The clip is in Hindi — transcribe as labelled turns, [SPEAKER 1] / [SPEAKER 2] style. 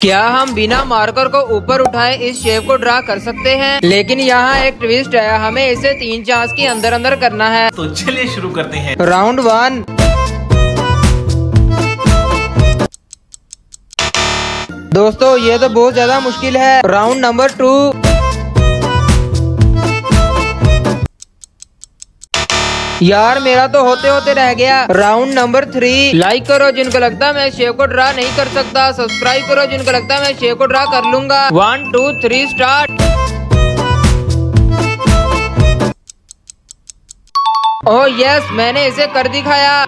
[SPEAKER 1] क्या हम बिना मार्कर को ऊपर उठाए इस शेप को ड्रा कर सकते हैं? लेकिन यहाँ एक ट्विस्ट है हमें इसे तीन चांस के अंदर अंदर करना है।
[SPEAKER 2] तो चलिए शुरू करते हैं।
[SPEAKER 1] राउंड वन दोस्तों ये तो बहुत ज़्यादा मुश्किल है। राउंड नंबर टू यार, मेरा तो होते होते रह गया। राउंड नंबर थ्री लाइक करो जिनको लगता है मैं शेव को ड्रा नहीं कर सकता। सब्सक्राइब करो जिनको लगता है मैं शेव को ड्रा कर लूँगा। One two three start oh yes मैंने इसे कर दिखाया।